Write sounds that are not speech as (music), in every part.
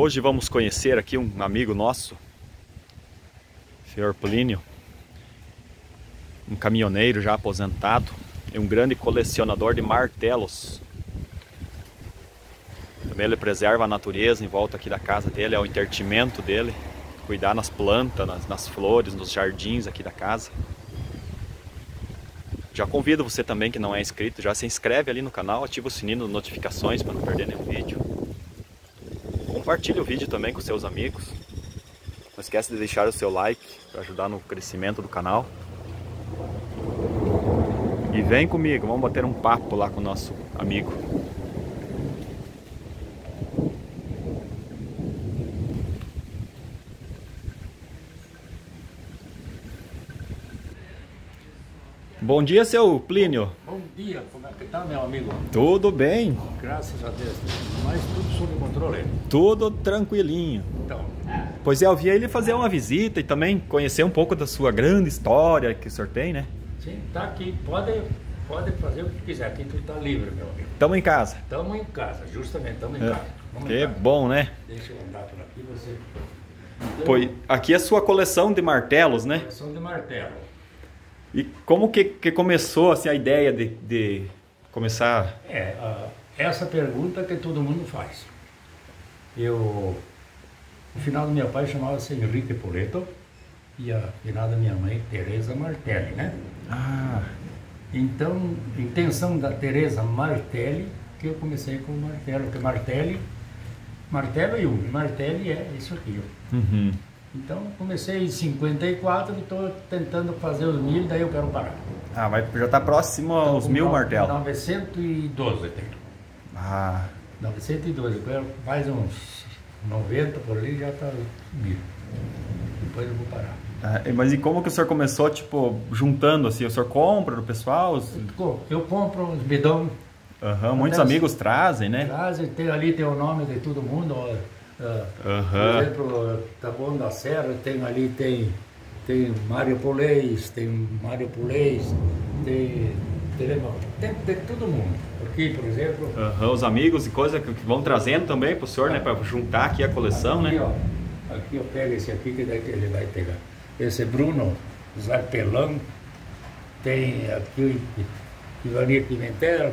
Hoje vamos conhecer aqui um amigo nosso, Senhor Plínio, um caminhoneiro já aposentado e um grande colecionador de martelos. Também ele preserva a natureza em volta aqui da casa dele, é o intertimento dele, cuidar nas plantas, nas, nas flores, nos jardins aqui da casa. Já convido você também que não é inscrito, já se inscreve ali no canal, ativa o sininho de notificações para não perder nenhum vídeo. Compartilhe o vídeo também com seus amigos. Não esquece de deixar o seu like para ajudar no crescimento do canal. E vem comigo, vamos bater um papo lá com o nosso amigo. Bom dia, seu Plínio. Bom dia, como é que tá, meu amigo? Tudo bem? Graças a Deus. Mas tudo sob controle. Tudo tranquilinho. Então, Pois é, eu vi ele fazer uma visita e também conhecer um pouco da sua grande história que o senhor tem, né? sim, tá aqui. Pode, pode fazer o que quiser. Aqui tu tá livre, meu amigo. Estamos em casa. Estamos em casa, justamente, estamos em É. casa. Vamos Que casa. bom, né? Deixa eu andar por aqui, você. Pois, aqui é a sua coleção de martelos, né? São de martelo. E como que, que começou assim, a ideia de, de começar? É, ah, essa pergunta que todo mundo faz. Eu, o final do meu pai chamava-se Henrique Poleto e a final da minha mãe, Teresa Martelli, né? Ah, Então, intenção da Teresa Martelli, que eu comecei com o martelo, porque Martelli, martelo e um, Martelli é isso aqui. ó. uhum. Então, comecei em 54 e estou tentando fazer os mil, daí eu quero parar. ah vai, já está próximo Então, aos mil martelos. 912 tenho. Ah, 912, eu quero mais uns 90 por ali já está mil. Depois eu vou parar. ah, mas e como que o senhor começou, tipo, juntando assim? O senhor compra do pessoal? Os- Eu compro uns bidão, Aham, muitos amigos trazem, né? trazem, tem ali tem o nome de todo mundo. Ah, Por exemplo, Taboão da Serra, tem ali, tem, tem Mário Polês, tem Mário Polês, tem, tem, tem, tem todo mundo. Aqui, por exemplo, Aham, os amigos e coisas que vão trazendo também pro senhor, né? Para juntar aqui a coleção, aqui, né? ó, aqui eu pego esse aqui, que daí ele vai pegar. Esse é Bruno Zarpelão, tem aqui o Ivanir Pimentel,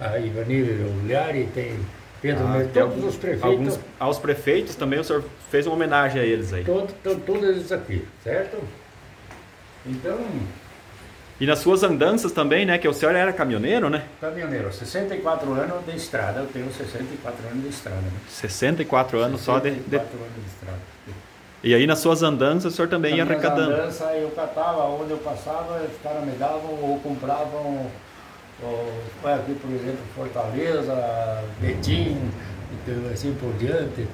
a Ivanir Olhari, tem Pedro Ah, tem todos os prefeitos. Alguns, aos prefeitos também o senhor fez uma homenagem a eles aí. Todo, todo, todos eles aqui, certo? Então, E nas suas andanças também, né? Que o senhor era caminhoneiro, né? caminhoneiro, 64 anos de estrada, eu tenho 64 anos de estrada. Né? 64 anos só de, de- 64 anos de estrada. E aí nas suas andanças o senhor também ia Nas minhas arrecadando. andanças, eu catava, onde eu passava, os caras me davam ou compravam, vai aqui, por exemplo, Fortaleza, Betim, e assim por diante,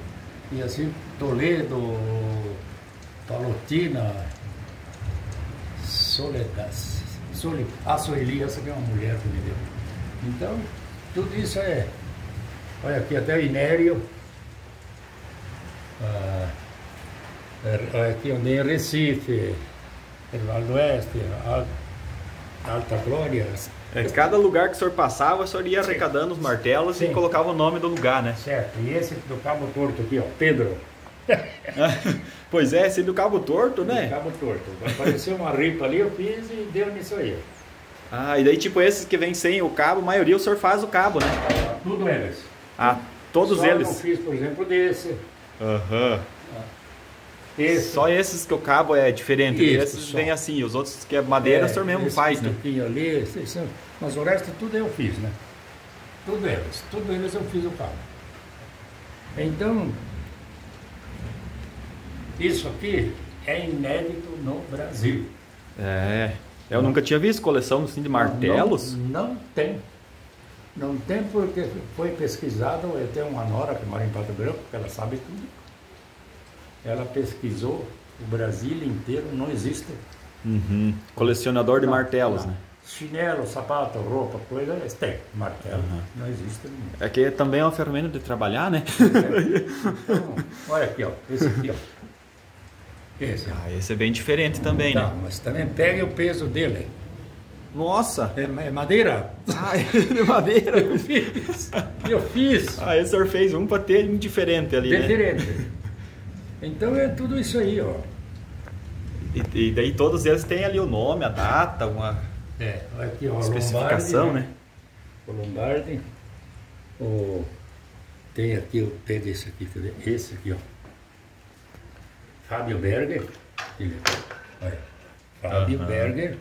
e assim Toledo, Palotina, Soledad, Sole, a Sueli, essa que é uma mulher que me deu. Então, tudo isso é. Olha aqui, até o Inério. ah, é, aqui onde em Recife, Val Oeste, Al- Alta Glória. É, cada lugar que o senhor passava, o senhor ia arrecadando os martelos e Sim. colocava o nome do lugar, né? Certo, e esse do Cabo Torto aqui, ó, Pedro. (laughs) pois é, esse do Cabo Torto, Do né? Cabo Torto. Apareceu uma ripa ali, eu fiz e deu nisso aí. Ah, e daí tipo esses que vêm sem o cabo, a maioria o senhor faz o cabo, né? Tudo eles. Ah, todos Só eles. fiz, por exemplo, desse. Aham. Esse. Só esses que o cabo é diferente. Isso, esses vêm assim, os outros que é madeira, o senhor mesmo faz, né? ali, esse, esse, mas o resto tudo eu fiz, né? Tudo eles, tudo eles eu fiz o cabo. Então, isso aqui é inédito no Brasil. É. Eu nunca tinha visto coleção assim de martelos. Não, não tem. Não tem porque foi pesquisado, eu tenho uma nora que mora em Pato Branco, que ela sabe tudo. Ela pesquisou o Brasil inteiro, não existe. Uhum. Colecionador de Não, martelos, não. né? Chinelo, sapato, roupa, coisa, eles têm. Martelo, não existe nenhum. É que também é uma ferramenta de trabalhar, né? Então, olha aqui, ó, esse aqui, ó. Esse, ah, esse é bem diferente também, Tá, né? mas também pega o peso dele. Nossa! É, é madeira? Ah, é de madeira? (laughs) Eu fiz. Eu fiz. Ah, esse senhor fez um para ter um diferente ali, Diferente. né? Então é tudo isso aí, ó. E, e, daí todos eles têm ali o nome, a data, uma é, aqui, ó, especificação, Lombardi, né? O Lombardi. O... Tem aqui, o pé desse aqui, cadê? Esse aqui, ó. Fábio Berger. Ele, olha. Fábio Aham. Berger.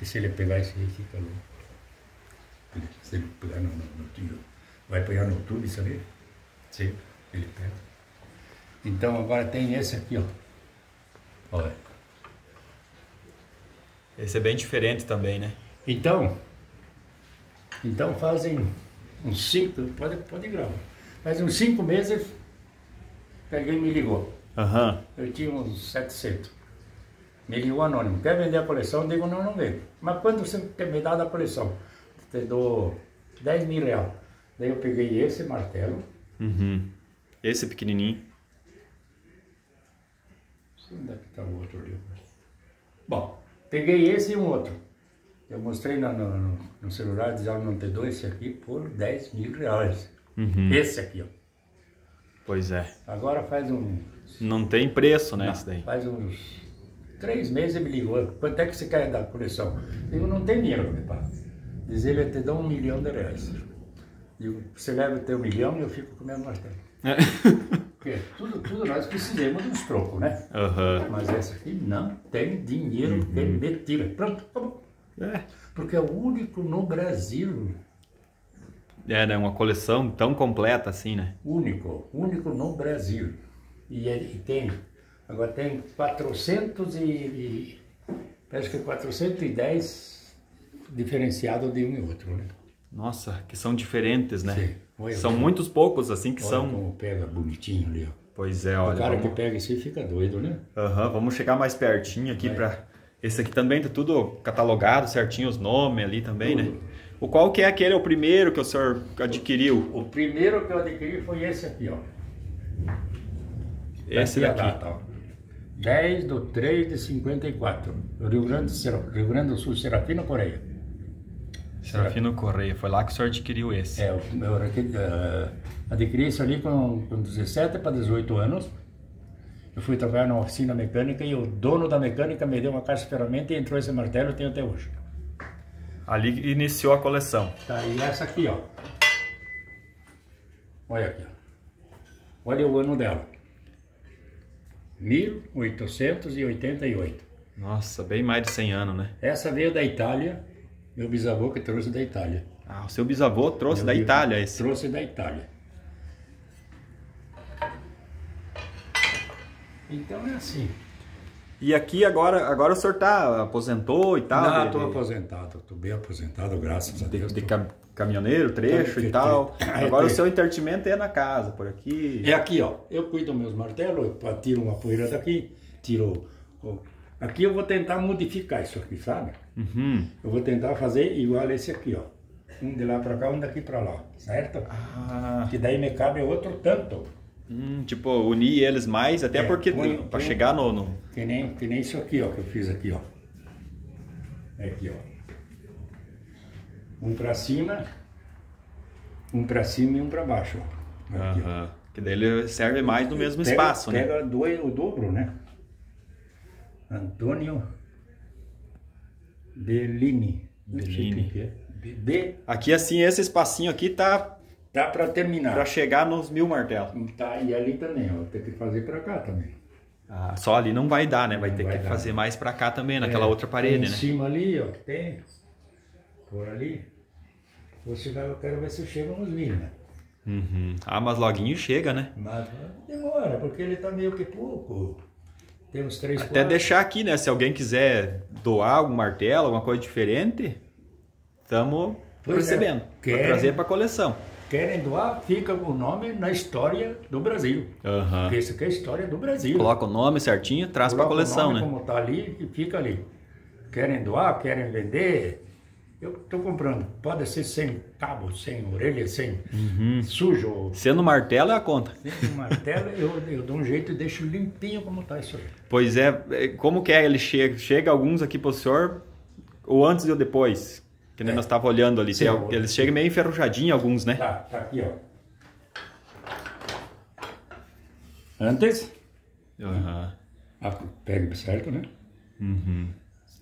E se ele pegar esse aí, fica louco. Se ele pegar no, no, no vai pegar no tubo, sabe? Sim, ele pega. Então agora tem esse aqui, ó. Olha. Esse é bem diferente também, né? Então, então fazem uns cinco, pode, pode gravar, faz uns cinco meses, peguei e me ligou. Aham. Eu tinha uns 700. Me ligou anônimo, quer vender a coleção? Eu digo, não, não vendo. Mas quanto você quer me dar da coleção? Te dou 10 mil reais. Daí eu peguei esse martelo, Uhum. Esse pequenininho. Onde é que está o outro ali? Bom, peguei esse e um outro. Eu mostrei no, no, no- celular, dizia, não te dou esse aqui por 10 mil reais. Uhum. Esse aqui, ó. Pois é. Agora faz um. Não tem preço, né? Daí. Faz uns três meses ele me ligou. Quanto é que você quer da coleção? Eu digo, não tem dinheiro, meu pai. Diz ele, eu te dou um milhão de reais. Digo, você leva o teu milhão e eu fico com o meu martelo. (laughs) Porque tudo, tudo nós precisamos dos trocos, né? Aham. Mas essa aqui não tem dinheiro me tira. Pronto, acabou. É. Porque é o único no Brasil, É, né? Uma coleção tão completa assim, né? único, único no Brasil. E, ele tem, agora tem 400 e, e parece que 410 diferenciado de um e outro, né? Nossa, que são diferentes, né? Sim. Olha, são olha. muitos poucos assim que Olha são. como pega bonitinho ali, ó. Pois é, o olha. cara Vamos... que pega esse fica doido, né? Aham, vamos chegar mais pertinho aqui Vai. pra. Esse aqui também tá tudo catalogado certinho, os nomes ali também, né? Tudo. O qual que é aquele, é o primeiro que o senhor adquiriu? O primeiro que eu adquiri foi esse aqui, ó. Esse a daqui. data, ó. 10 de 3 de 54. Rio Grande, Rio Grande do Sul, Serafina Coreia. Serafino Correia, foi lá que o senhor adquiriu esse. É, eu, eh, adquiri isso ali com, com 17 para 18 anos. Eu fui trabalhar numa oficina mecânica e o dono da mecânica me deu uma caixa de ferramenta e entrou esse martelo eu tenho até hoje. Ali iniciou a coleção. Tá, e essa aqui, ó. Olha aqui, ó. Olha o ano dela. 1888. Nossa, bem mais de 100 anos, né? Essa veio da Itália, meu bisavô que trouxe da Itália. Ah, o seu bisavô trouxe Meu da Itália esse. Trouxe da Itália. Então é assim. E aqui agora, agora o senhor tá aposentou e tal? Não, de- estou de- aposentado, estou bem aposentado, graças a de, Deus. de tô- caminhoneiro, trecho Tre- e tal. (coughs) é, Agora o trecho. seu intertimento é na casa, por aqui. É aqui, ó. Eu cuido dos meus martelos, eu tiro uma poeira daqui, tiro. Aqui eu vou tentar modificar isso aqui, sabe? Uhum. Eu vou tentar fazer igual esse aqui, ó. Um de lá para cá, um daqui para lá, certo? Ah, Que daí me cabe outro tanto. hum, tipo, unir eles mais, até É, porque para chegar no, no- Que nem, que nem isso aqui, ó, que eu fiz aqui, ó. É aqui, ó. Um para cima, um para cima e um para baixo, ó. Aqui, ó. Aham. Que daí ele serve mais no mesmo Pega- espaço, né? Pega o dobro, né? Antônio Bellini. quem que é. B, B- Aqui assim, esse espacinho aqui tá tá para terminar. para chegar nos mil martelos. Tá, e ali também, ó. Tem que fazer para cá também. Ah, só ali não vai dar, né? Vai Não ter vai que dar. fazer mais pra cá também, naquela É, outra parede, tem né? Em cima ali, ó, tem. Por ali. Vou chegar, eu quero ver se eu chego nos mil, né? Uhum. Ah, mas loguinho chega, né? Mas demora, porque ele tá meio que pouco. Tem uns três, Até deixar aqui, né? Se alguém quiser doar algum martelo, alguma coisa diferente, estamos é. recebendo. Pra Quer- trazer pra coleção. Querem doar, fica o nome na história do Brasil. Aham. Porque isso aqui é a história do Brasil. Coloca o nome certinho, traz pra Coloca o coleção, nome né? Como tá ali e fica ali. Querem doar, querem vender. Eu estou comprando. Pode ser sem cabo, sem orelha, sem Uhum. sujo. Sendo martelo é a conta. Sem martelo, eu, eu dou um jeito e deixo limpinho como tá isso aí. Pois é, é, como que é? Ele chega, chega alguns aqui pro senhor, o antes e o depois. Que nem É. nós estava olhando ali. Sim, Tem- o- eles chegam meio enferrujadinhos alguns, né? Tá, tá aqui, ó. Antes, Aham. ah, pega certo, né? Uhum.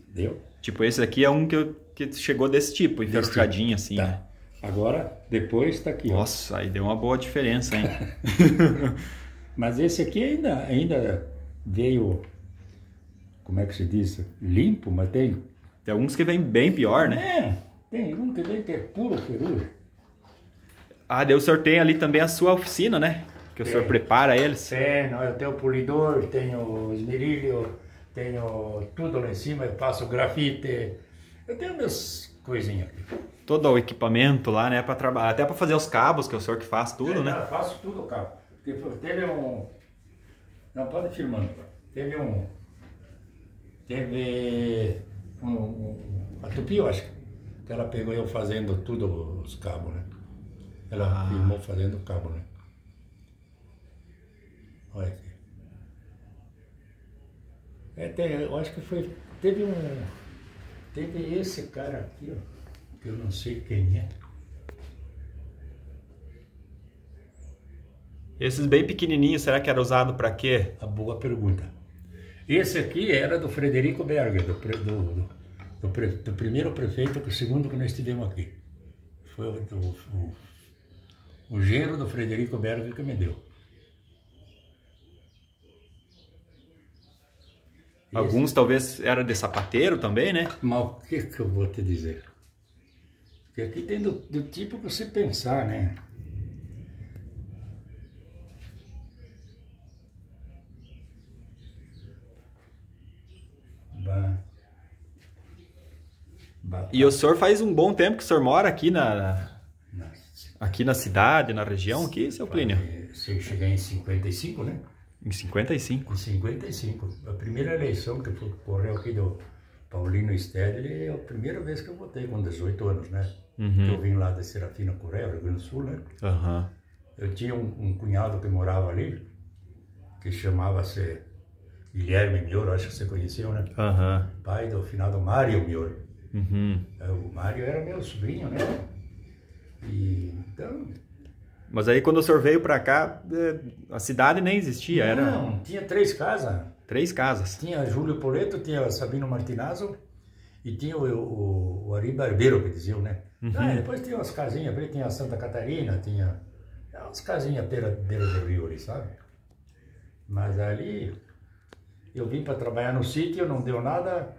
Deu? Tipo, esse aqui é um que, eu- que chegou desse tipo, enferrujadinho assim, Tá. né? Agora, depois tá aqui, ó. Nossa, aí deu uma boa diferença, hein? (laughs) Mas esse aqui ainda, ainda veio, como é que se diz? Limpo, mas tem. Tem alguns que vem bem pior, né? É, tem um que vem que é puro ferrugem. Ah, deu sorteio ali também a sua oficina, né? Que o senhor Tem. prepara eles. Tem, eu tenho polidor, tenho esmerilho, tenho tudo lá em cima, eu faço grafite, eu tenho minhas coisinhas aqui. Todo o equipamento lá, né? Pra trabalhar. Até pra fazer os cabos, que é o senhor que faz tudo, É, né? Eu faço tudo, cara. Porque teve um. Não pode filmando. Teve um. Teve um, um, a Tupi, eu acho que ela pegou eu fazendo tudo os cabos, né? Ela Ah. filmou fazendo o cabo, né? Olha aqui. É, tem, eu acho que foi. Teve um. Teve esse cara aqui, ó. Que eu não sei quem é. Esses bem pequenininhos, será que era usado pra quê? A boa pergunta. Esse aqui era do Frederico Berger, do, do, do, do primeiro prefeito, do segundo que nós tivemos aqui. Foi o, o, o, o genro do Frederico Berger que me deu. Alguns talvez era de sapateiro também, né? Mas o que, que eu vou te dizer? Porque aqui tem do, do tipo que você pensar, né? E o senhor faz um bom tempo que o senhor mora aqui na, Nossa. aqui na cidade, na região aqui, seu Plínio? Se eu chegar em 55, né? Em 55. Em 55. A primeira eleição que ocorreu aqui do Paulino Stedley é a primeira vez que eu votei, com 18 anos, né? Uhum. Que eu vim lá da Serafina Correia, Rio Grande do Sul, né? Aham. Eu tinha um, um cunhado que morava ali, que chamava-se Guilherme Mioro, acho que você conheceu, né? Aham. Pai do finado Mário Mioro. Uhum. É, O Mário era meu sobrinho, né? E então. Mas aí quando o senhor veio pra cá, eh, a cidade nem existia, era Não, tinha três casas. três casas. Tinha Júlio Poleto, tinha Sabino Martinazzo e tinha o, o, o Ari Barbeiro, que diziam, né? Ah, depois tinha umas casinhas, tinha Santa Catarina, tinha é, umas casinhas beira, beira do rio ali, sabe? Mas ali eu vim para trabalhar no sítio, não deu nada,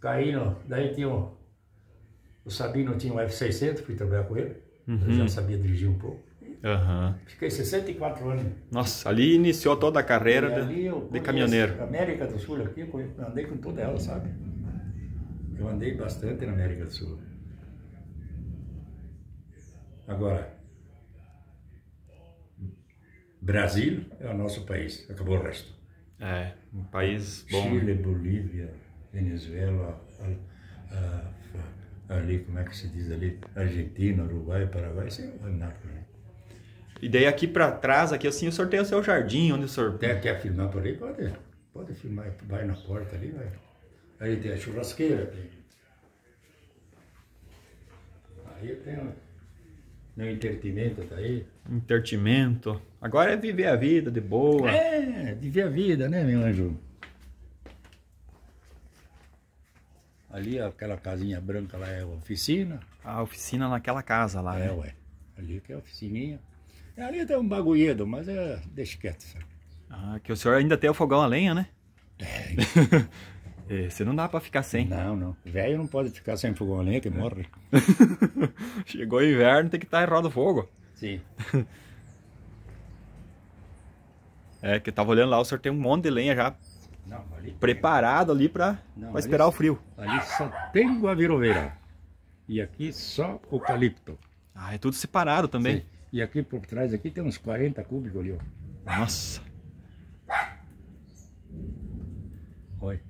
caí no. Daí tinha o, o Sabino tinha um F600, fui trabalhar com ele, eu já sabia dirigir um pouco. Aham. Fiquei 64 anos. Nossa, ali iniciou toda a carreira de, de caminhoneiro. América do Sul aqui, eu andei com toda ela, sabe? Eu andei bastante na América do Sul. Agora, Brasil é o nosso país, acabou o resto. É, um país bom. Chile, Bolívia, Venezuela, ali, como é que se diz ali? Argentina, Uruguai, Paraguai, isso é nada. Né? E daí aqui pra trás, aqui assim, o senhor tem o seu jardim, onde o senhor... Quer, quer filmar por aí? Pode, pode filmar, vai na porta ali, vai. Aí tem a churrasqueira, tem. Aí eu tenho meu entretenimento, tá aí. Intertimento. Agora é viver a vida de boa. É, viver a vida, né, meu anjo? Ali aquela casinha branca lá é a oficina. A oficina naquela casa lá, É, né? ué. Ali que é a oficininha. Ali tem um bagulhedo, mas é, deixa quieto, sabe? Ah, que o senhor ainda tem o fogão a lenha, né? Esse (laughs) não dá pra ficar sem. Não, não. Velho não pode ficar sem fogão a lenha que morre. (laughs) Chegou o inverno, tem que estar em roda fogo. Sim. (laughs) É, que eu tava olhando lá, o senhor tem um monte de lenha já Não, ali preparado ali ali- esperar o frio. Ali só tem guaviroveira. E aqui só eucalipto. Ah, é tudo separado também. Sim. E aqui por trás aqui tem uns 40 cúbicos ali, ó. Nossa. Olha.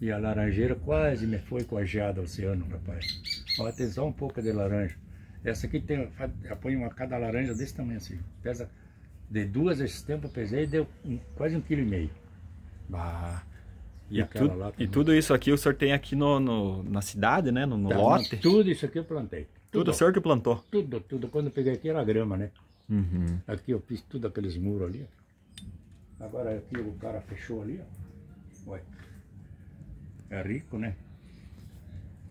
E a laranjeira quase me foi coagiada ao oceano, rapaz. Ó, só um pouco de laranja. Essa aqui tem, ponho uma cada laranja desse tamanho assim. Pesa de duas esse tempo eu pesei e deu um- quase um quilo e meio. Bah. E, E, tu- e tudo isso aqui o senhor tem aqui no, no- na cidade, né? No, no Tá, lote. Tudo isso aqui eu plantei. Tudo o senhor que plantou. Tudo, tudo. Quando eu peguei aqui era grama, né? Uhum. Aqui eu fiz tudo aqueles muros ali. Agora aqui o cara fechou ali, ó. Olha. É rico, né?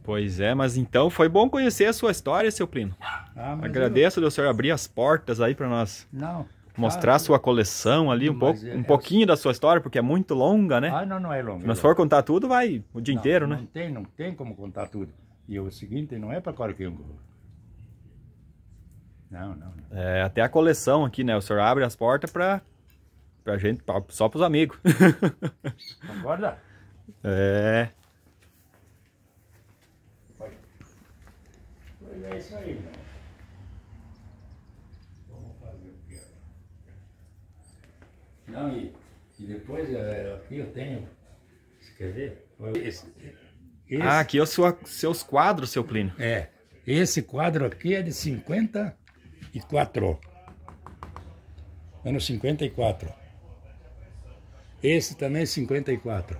Pois é, mas então foi bom conhecer a sua história, seu Plínio. Ah, Agradeço do senhor abrir as portas aí para nós eu- Não. Mostrar Ah, sua coleção ali, um, Mas pouco, é- um é- pouquinho da sua história, porque é muito longa, né? Ah, não, não é. Se é nós longo. for contar tudo, vai o dia Não, inteiro, não né? tem, não tem como contar tudo. E o seguinte, não é para qualquer um. Não, não, não. É, até a coleção aqui, né? O senhor abre as portas pra, pra gente, pra- só pros amigos. (laughs) Concorda? é. Pois é isso aí, meu. Vamos fazer o quê? Não, e, depois eh, aqui eu tenho. Você quer ver? Esse, esse- Ah, aqui é os seus quadros, seu Plínio. É. Esse quadro aqui é de 54. Ano 54. Esse também é 54.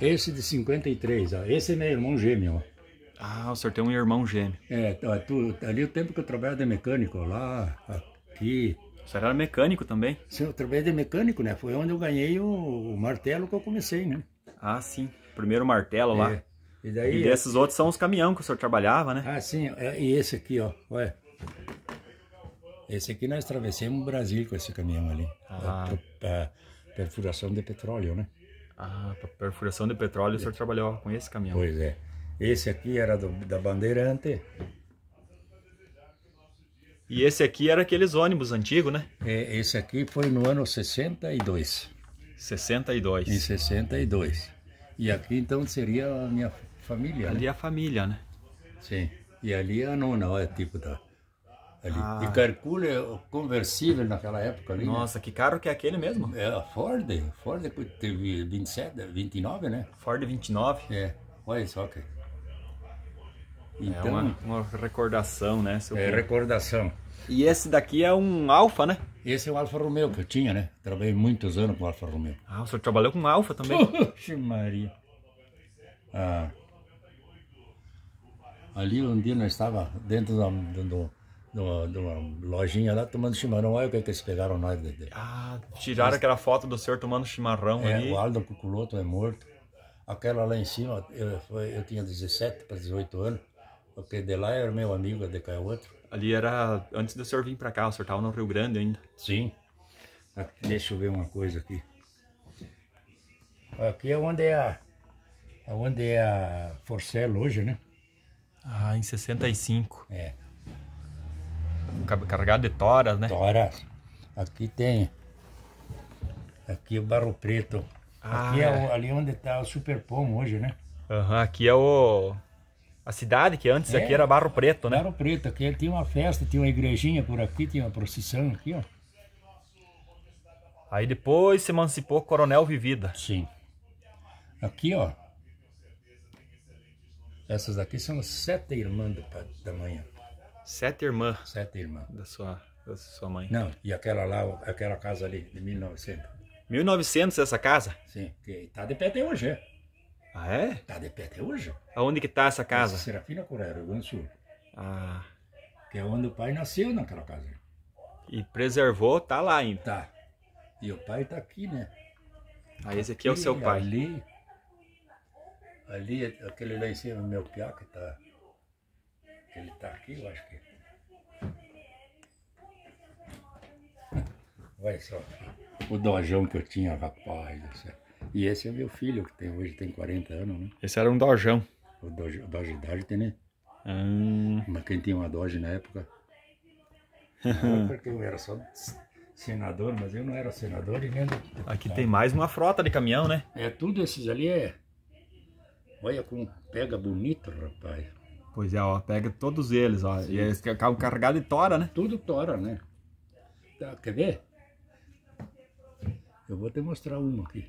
Esse de 53, ó. Esse é meu irmão gêmeo, ó. Ah, o senhor tem um irmão gêmeo. É, ó, tu, ali o tempo que eu trabalho de mecânico, lá, aqui. O senhor era mecânico também? Sim, eu trabalhei de mecânico, né? Foi onde eu ganhei o, o martelo que eu comecei, né? Ah, sim. Primeiro martelo lá. É. E daí. E desses outros são os caminhão que o senhor trabalhava, né? Ah, sim, é, e esse aqui, ó, olha. Esse aqui nós atravessamos o Brasil com esse caminhão ali. Ah. Pra- perfuração de petróleo, né? Ah, pra perfuração de petróleo o senhor trabalhou com esse caminhão. Pois é. Esse aqui era do, da Bandeirante. E esse aqui era aqueles ônibus antigos, né? É, esse aqui foi no ano 62. 62. Em 62. E aqui então seria a minha família. Ali né? é a família, né? Sim. E ali é a nona, olha, tipo da. Ali. Ah. E calcula o conversível naquela época ali. né? Nossa, que carro que é aquele mesmo? É a Ford. Ford teve 27, 29, né? Ford 29. É. Olha só que. É Então, uma, uma recordação, né? seu é filho? recordação. E esse daqui é um Alfa, né? Esse é o Alfa Romeo que eu tinha, né? Trabalhei muitos anos com o Alfa Romeo. Ah, o senhor trabalhou com Alfa também? (laughs) Poxa Maria. Ah, ali um dia nós estava dentro da, do, do, de uma lojinha lá tomando chimarrão. Olha o que, que eles pegaram nós. De, de. Ah, tiraram aquela foto do senhor tomando chimarrão É, ali. o Aldo Cuculoto é morto. Aquela lá em cima, eu, foi- eu tinha 17 para 18 anos. Porque de lá era meu amigo, de cá é outro. Ali era antes do senhor vir pra cá, o senhor tava no Rio Grande ainda. Sim. Aqui, deixa eu ver uma coisa aqui. Aqui é onde é a, é onde é a Forcel hoje, né? Ah, em 65. É. Ca- Carregado de toras, né? Toras. Aqui tem. Aqui o Barro Preto. Ah, aqui é, é. o- ali onde está o Super Pomo hoje, né? Aham, aqui é o... A cidade, que antes É. aqui era Barro Preto, né? Barro Preto, aqui tinha uma festa, tinha uma igrejinha por aqui, tinha uma procissão aqui, ó. Aí depois se emancipou Coronel Vivida. Sim. Aqui, ó. Essas aqui são sete irmãs do pa- da manhã. Sete irmãs Sete irmãs. da sua, da sua mãe. Não, e aquela lá, aquela casa ali, de 1900. 1900 essa casa? Sim, que tá de pé até hoje, é. Ah, é? Tá de pé até hoje. Aonde que tá essa casa? Serafina Correia, Rio Grande do Sul. Ah, Que é onde o pai nasceu naquela casa. e preservou, tá lá ainda. Tá. E o pai tá aqui, né? Aí esse aqui é o seu pai. Ali, ali, aquele lá em cima, meu piá que tá. Ele tá aqui, eu acho que. Vai só. O dojão que eu tinha, rapaz. do céu. E esse é meu filho, que tem, hoje tem 40 anos, né? Esse era um dojão. O Doge, o Doge Dart, né? Hum, Mas quem tinha uma Doge na época. (laughs) Porque eu era só senador, mas eu não era senador e nem. deputado. aqui tem mais uma frota de caminhão, né? É, tudo esses ali é. Olha como pega bonito, rapaz. Pois é, ó, pega todos eles, ó. E esse carro carregado de tora, né? Tudo tora, né? Tá, quer ver? Eu vou te mostrar uma aqui.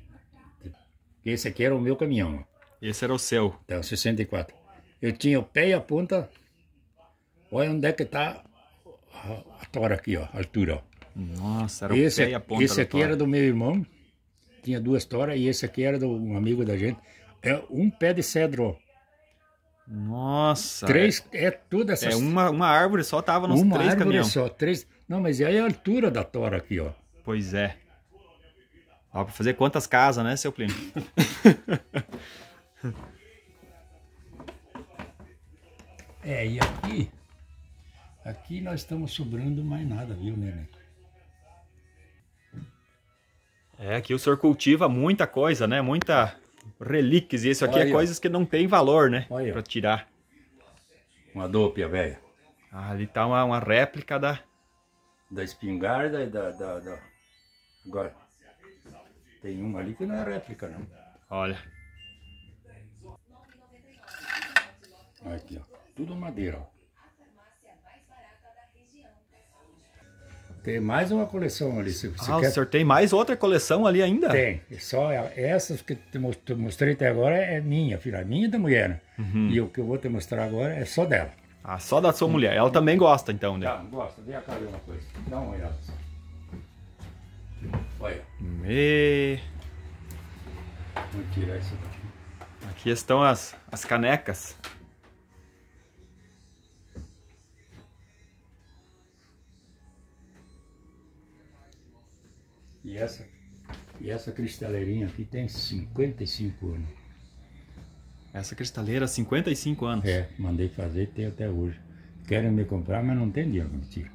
Esse aqui era o meu caminhão. Esse era o seu. Então, 64. Eu tinha o pé e a ponta. Olha onde é que tá a, a tora aqui, ó, a altura, ó. Nossa, era o Esse, pé e a ponta esse aqui tora. era do meu irmão. tinha duas toras e esse aqui era de um amigo da gente. É um pé de cedro, ó. Nossa. Três, é, é tudo essas... É uma, uma árvore só tava nos uma três árvore caminhões. só, três... Não, mas aí a altura da tora aqui, ó. Pois é. Ó, pra fazer quantas casas, né, seu Plínio? (laughs) é, e aqui... Aqui nós estamos sobrando mais nada, viu, Nenê? É, aqui o senhor cultiva muita coisa, né? Muita relíquias. E isso aqui Olha é aí, coisas que não tem valor, né? Olha. Pra tirar. Uma dúpia velha. Ah, ali tá uma, uma réplica da... Da espingarda e da, da, da... Agora, tem uma ali que não é réplica, não. Olha. Aqui, ó. Tudo madeira, ó. Tem mais uma coleção ali, se você Ah, quer. o senhor tem mais outra coleção ali ainda? Tem. Só essas que te mos- te mostrei até agora é minha, filha. É minha e da mulher, né? Uhum. E o que eu vou te mostrar agora é só dela. Ah, só da sua mulher. Ela também gosta, então, né? Tá, gosta. Vem cá ver uma coisa. Dá uma olhada só. Olha, E... vou tirar isso daqui. Aqui estão as, as canecas. E essa, e essa cristaleirinha aqui tem 55 anos. Essa cristaleira, 55 anos. É, mandei fazer e tem até hoje. Querem me comprar, mas não tem dinheiro, mentira.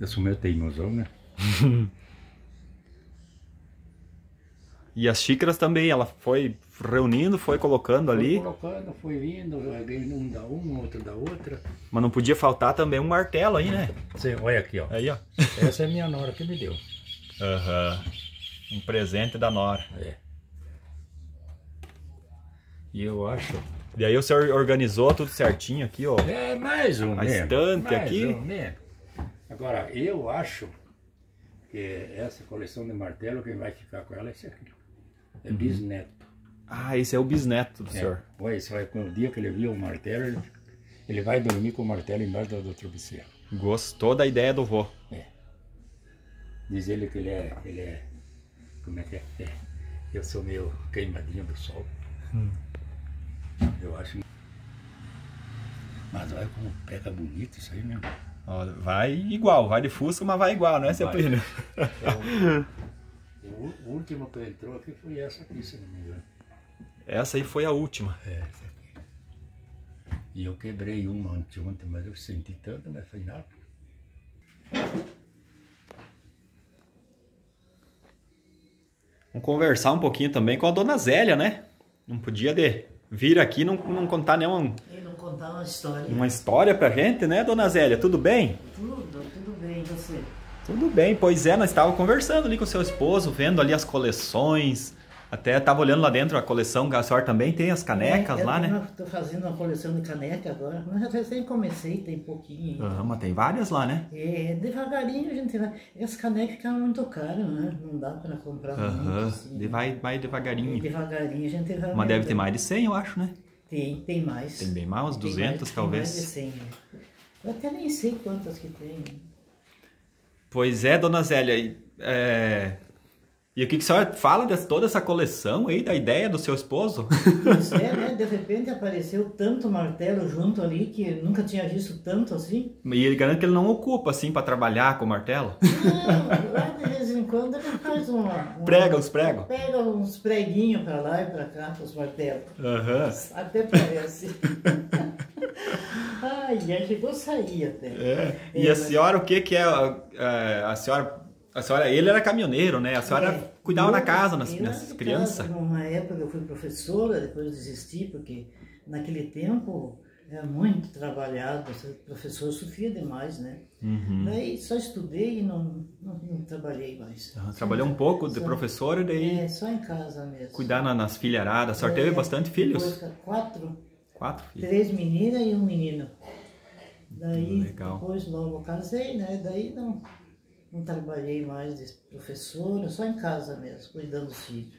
Eu sou meio teimosão, né? (laughs) E as xícaras também, ela foi reunindo, foi colocando ali. Foi colocando, foi vindo, um da uma, outro da outra. Mas não podia faltar também um martelo aí, né? Você, olha aqui, ó. Aí, ó. Essa é minha nora que me deu. Aham. Um presente da Nora. É. E eu acho. E aí o senhor organizou tudo certinho aqui, ó. É mais um A menos. estante mais aqui. Um. Agora, eu acho que essa coleção de martelo, quem vai ficar com ela é esse aqui. É bisneto. Ah, esse é o bisneto do É. senhor. Olha, isso vai, no dia que ele viu o martelo, ele, ele vai dormir com o martelo embaixo do, do travesseiro. Gostou da ideia do vô. É. Diz ele que ele é, ele é, como é que é? É, Eu sou meio queimadinho do sol. Eu acho. Mas olha como pega bonito isso aí mesmo. Ó, vai igual, vai de Fusca, mas vai igual, né, seu Vai. O, u- o último que entrou aqui foi essa aqui, se não me engano. Essa aí foi a última. É, essa aqui. E eu quebrei uma anteontem, mas eu senti tanto, mas foi nada. Vamos conversar um pouquinho também com a dona Zélia, né? Não podia de vir aqui e não, não contar nenhuma E não contar uma história. uma história pra gente, né, dona Zélia? Tudo bem? Tudo, tudo bem, você. Tudo bem, pois é, nós estávamos conversando ali com o seu esposo, vendo ali as coleções. Até estava olhando lá dentro a coleção, a senhora também tem as canecas É, eu lá, né? Tô fazendo uma coleção de caneca agora, mas eu recém comecei, tem pouquinho. Aham, mas tem várias lá, né? É, devagarinho a gente vai. E as canecas ficam muito caras, né? Não dá para comprar muito. Aham, assim, de- né? vai, vai devagarinho. Devagarinho a gente vai. Mas deve ter mais de 100, eu acho, né? Tem, tem mais. Tem bem mais, uns Tem 200 mais- tem talvez. Mais de 100, né? Eu até nem sei quantas que tem. Pois é, dona Zélia. E, é... e o que, que a senhora fala de toda essa coleção aí, da ideia do seu esposo? Pois é, né? De repente apareceu tanto martelo junto ali que nunca tinha visto tanto assim. e ele garante que ele não ocupa, assim, para trabalhar com o martelo. Não, lá de vez em quando ele faz uma. uma Prega os pregos? Pega uns preguinhos pra lá e pra cá, os martelos. Aham. Até parece. (laughs) Ai, já chegou a sair até. É. E É, a mas- senhora, o que que é, é, a senhora, a senhora, ele era caminhoneiro, né? A senhora É, cuidava eu- na casa, nas, nas na crianças. casa, Numa época eu fui professora, depois eu desisti, porque naquele tempo era muito trabalhado, professor sofria demais, né? Uhum. Daí só estudei e não, não, não trabalhei mais. Ela Trabalhou um pouco de Só- professora e daí É, só em casa mesmo. cuidar na- nas filharadas. A senhora teve É, bastante filhos? quatro, Quatro filhos. três meninas e um menino. Daí, Legal. depois logo casei, né? Daí não, não trabalhei mais de professora, só em casa mesmo, cuidando dos filhos.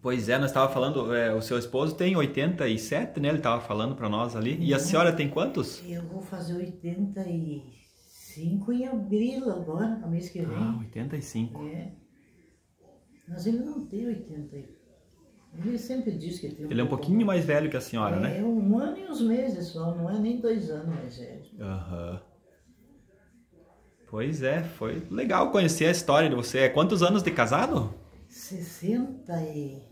Pois é, nós estava falando, é, o seu esposo tem 87, né? Ele estava falando para nós ali. E a senhora tem quantos? Eu vou fazer 85 em abril agora, no mês que Ah, vem. 85. É. Mas ele não tem 80. Ele sempre diz que tem Ele é um pouquinho mais velho que a senhora, é, né? É um ano e uns meses só, não é nem dois anos mais velho. Aham. Pois é, foi legal conhecer a história de você. É quantos anos de casado? 60 e.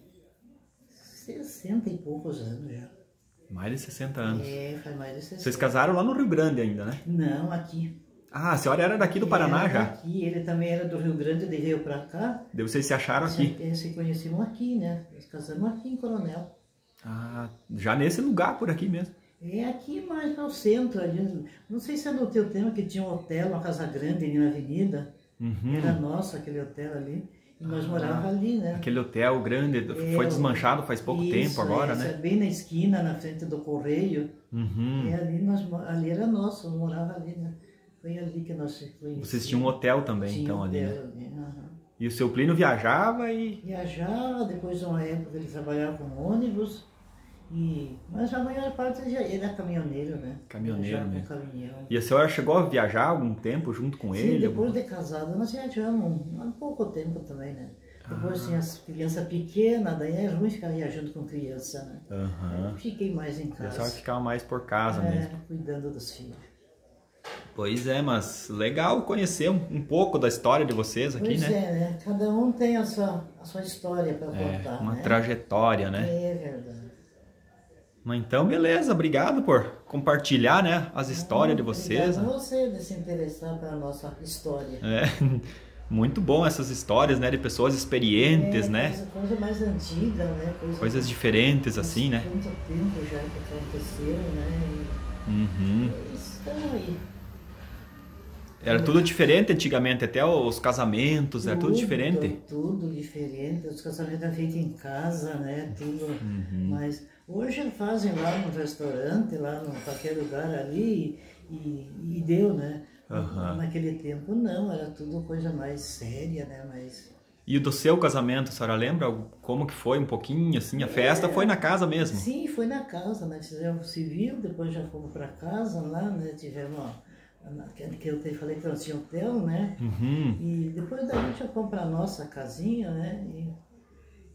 60 e poucos anos já. Mais de 60 anos. É, faz mais de 60. Vocês casaram lá no Rio Grande ainda, né? Não, aqui. Ah, a senhora era daqui do Paraná Era já. Aqui, ele também era do Rio Grande, ele veio pra cá. Daí vocês se acharam aqui. Se, conheciam aqui, né? Nós casamos aqui em Coronel. Ah, já nesse lugar por aqui mesmo. É aqui mais no centro ali. Não sei se é no teu tempo que tinha um hotel, uma casa grande ali na avenida. Uhum. Era nosso aquele hotel ali. E nós Ah, morávamos ali, né? Aquele hotel grande, É, foi desmanchado faz pouco Isso, tempo agora, né? É bem na esquina, na frente do correio. Uhum. E ali, nós, ali era nosso, eu morava ali, né? Foi ali que nós conhecemos. Vocês tinham um hotel também, Tinha então, ali, né? hotel ali, aham. E o seu Plínio viajava e... Viajava, depois de uma época ele trabalhava com ônibus. E, mas a maior parte ele era caminhoneiro, né? Caminhoneiro mesmo. caminhão. E a senhora chegou a viajar algum tempo junto com Sim, ele? depois de casado nós viajamos há pouco tempo também, né? Depois Ah. tinha as crianças pequenas, daí é ruim ficar viajando com criança, né? Aí Fiquei mais em E a senhora casa. ficava mais por casa é, mesmo. cuidando dos filhos. Pois é, mas legal conhecer um, um pouco da história de vocês aqui, pois né? é, né? Cada um tem a sua, a sua história para É, contar, uma né? trajetória, né? É verdade. Mas então, beleza, obrigado por compartilhar, né, as histórias de vocês. Obrigado né? você de se interessar pela nossa história. É, (laughs) muito bom essas histórias, né, de pessoas experientes, É, né? Coisa, coisa mais antiga, né? Coisa Coisas diferentes, assim, né? Quanto tempo já que aconteceram, né? Uhum. E estão aí. Era tudo diferente antigamente, até os casamentos, era tudo diferente. Tudo diferente. Os casamentos eram feitos em casa, né? Tudo. Uhum. Mas hoje fazem lá no restaurante, lá no qualquer lugar ali e, e deu, né? Aham. Naquele tempo não, era tudo coisa mais séria, né? Mais E do seu casamento, a senhora lembra como que foi um pouquinho, assim? A festa foi na casa mesmo? Sim, foi na casa, né? Fizemos civil, depois já fomos para casa lá, né? Tivemos, ó, que que eu te falei que nós tinha hotel, né? Uhum. E depois daí a gente já fomos para nossa casinha, né? E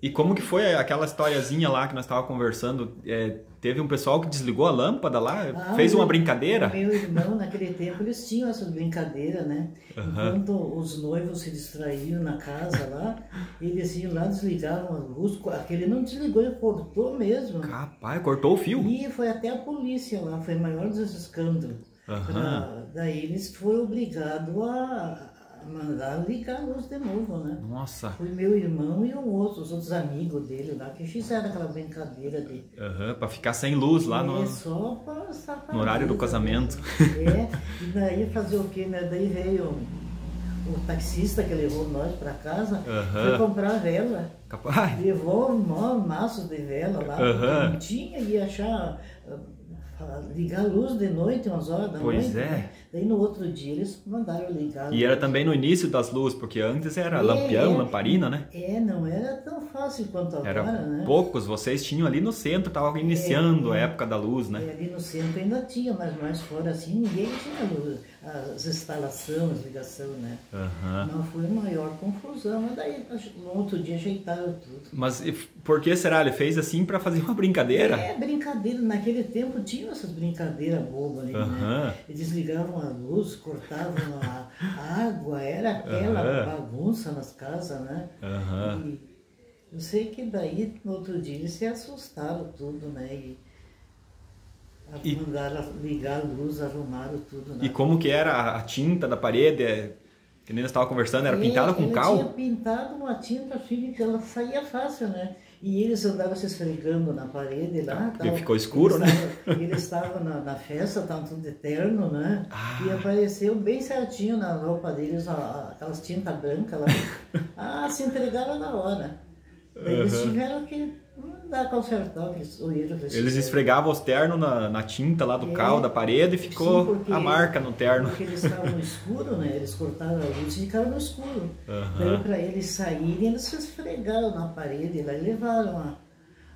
E como que foi aquela historiazinha lá que nós estávamos conversando? É, teve um pessoal que desligou a lâmpada lá, Ah, fez uma meu- brincadeira? Meu irmão, naquele tempo, eles tinham essas brincadeiras, né? Aham. Enquanto os noivos se distraíam na casa lá, eles iam lá, desligavam a luz. Aquele não desligou, ele cortou mesmo. Capaz, cortou o fio? E foi até a polícia lá, foi o maior dos escândalos. Pra- daí eles foram obrigados a, mandar ligar a luz de novo, né? Nossa. Foi meu irmão e um outro, os outros amigos dele lá, que fizeram aquela brincadeira de Aham, pra ficar sem luz lá no... É só pra no horário do casamento. né? É, e daí fazer o quê, né? Daí veio o taxista que levou nós pra casa, Aham. foi comprar vela. Capaz. Levou um maior maço de vela lá, porque não tinha, ia achar, ligar a luz de noite, umas horas da Pois noite. é. Né? Daí no outro dia eles mandaram ligar E era também no início das luzes, porque antes era É, lampião, é. lamparina, né? É, não era tão fácil quanto agora, Era né? poucos, vocês tinham ali no centro, tava iniciando a época da luz, né? E ali no centro ainda tinha, mas mais fora assim, ninguém tinha luz, as instalações, ligação, né? Aham. Não foi maior confusão, mas daí no outro dia ajeitaram tudo. Mas por que será? Ele fez assim pra fazer uma brincadeira? É, brincadeira, naquele tempo tinha essas brincadeiras bobas ali, né? Aham. Eles ligavam a luz, cortavam a a água, era aquela Aham. bagunça nas casas, né? Aham. E eu sei que daí no outro dia eles se assustaram tudo, né? E, E- mandaram ligar a luz, arrumaram tudo. né? E como que era a- tinta da parede? É, Que nem nós estávamos conversando, era pintada com cal? tinha pintado uma tinta assim que ela saía fácil, né? E eles andavam se esfregando na parede lá. porque tal. ficou escuro, eles né? Estavam, eles estavam na, na festa, estavam tudo eterno, né? Ah. E apareceu bem certinho na roupa deles, a- aquelas tintas brancas lá. (laughs) ah, se entregaram na hora. Daí Eles tiveram que mandar consertar o Eles esfregavam os ternos na, na tinta lá do É. cal da parede e ficou Sim, a marca no terno. Porque eles estavam no escuro, né? Eles cortaram a luz e ficaram no escuro. Aham. Daí para eles saírem, eles se esfregaram na parede lá e levaram a.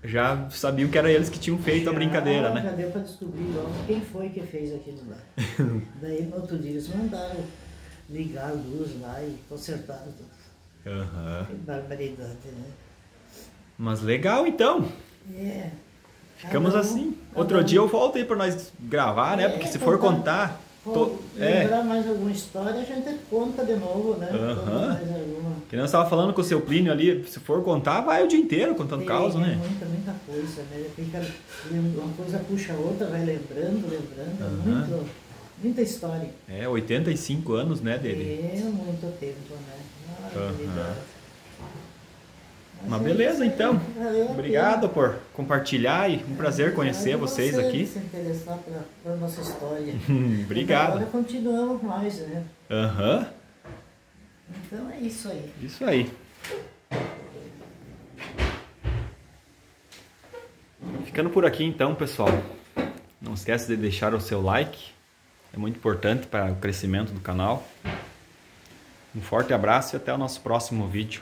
Já sabiam que era eles que tinham feito a Já- brincadeira, Já né? deu para descobrir logo quem foi que fez aquilo lá. (laughs) Daí no outro dia eles mandaram ligar a luz lá e consertaram tudo. Aham. Que barbaridade, né? Mas legal então. É. Ficamos assim. Outro dia eu volto aí pra nós gravar, né? É, Porque se for contar. contar. To- É. lembrar mais alguma história, a gente conta de novo, né? Alguma. Que nós estava falando com o seu Plínio ali, se for contar, vai o dia inteiro contando Tem, causa, é né? Muita, muita coisa, né? Fica, uma coisa puxa a outra, vai lembrando, lembrando. É Aham. muito, muita história. É, 85 anos, né, dele. É muito tempo, né? Barbaridade. Mas é beleza, então. Obrigado por compartilhar e um prazer conhecer vocês você aqui. Se interessar pela, nossa história. (laughs) Obrigado. Agora continuamos mais, né? Aham, Então é isso aí. isso aí. Ficando por aqui então, pessoal. Não esquece de deixar o seu like. É muito importante para o crescimento do canal. Um forte abraço e até o nosso próximo vídeo.